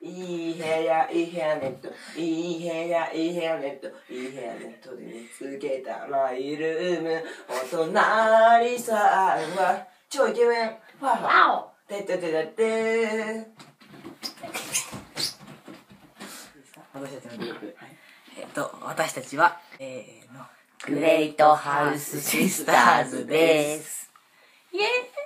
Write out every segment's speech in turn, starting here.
いい部屋、いい部屋ネット。いい部屋、いい部屋ネット。いい部屋ネットで見つけたマイルーム。お隣さんは、超イケメン。ファーファー。わててててて私たちのグループ、えっと私たちはえー、のグレートハウスシスターズです。イエーイ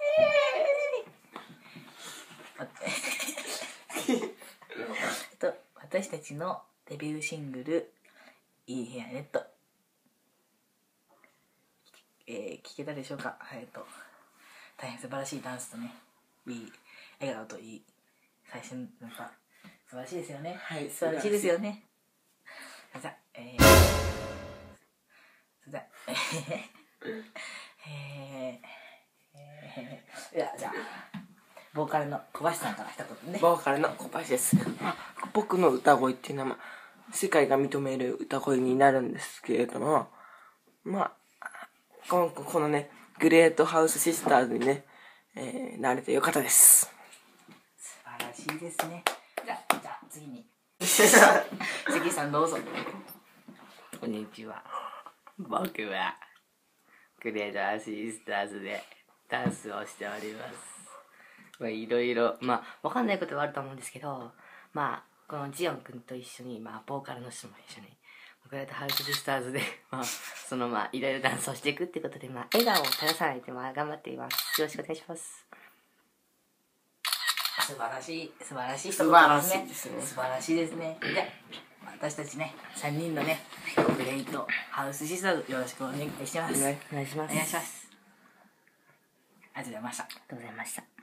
私たちのデビューシングル「いい部屋ネット」えー、聞けたでしょうか？えっと大変素晴らしいダンスとねいい笑顔といい最初のなんか素晴らしいですよね。はい素晴らしいですよね。それじゃえじゃえー、えー、じゃあボーカルの小橋さんから一言ね。ボーカルの小林です。まあ、僕の歌声っていうのは、まあ、世界が認める歌声になるんですけれども、まあ、このこのね、グレートハウスシスターズにね、えー、慣れてよかったです。素晴らしいですねじゃあじゃあ次に 関さんどうぞこんにちは。僕は、グレートアシスターズでダンスをしております。まあ、いろいろ、まあ、わかんないことはあると思うんですけど、まあ、このジオン君と一緒に、まあ、ボーカルの人も一緒に、グレートハウスシスターズで、まあ、その、まあ、いろいろダンスをしていくってことで、まあ、笑顔を絶やさないで、まあ、頑張っています。よろしくお願いします。素晴らしい素晴らしい素晴らしいですね素晴らしいですねじゃあ私たちね3人のねグレイトハウスシスターズよろしくお願いしますお願いします。お願いしますありがとうございましたありがとうございました。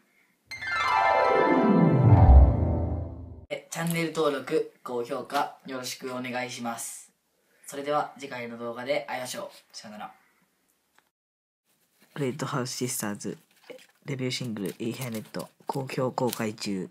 チャンネル登録高評価よろしくお願いします。それでは次回の動画で会いましょう。さよなら。レッドハウスシスターズデビューシングル「イーヘアネット」好評公開中。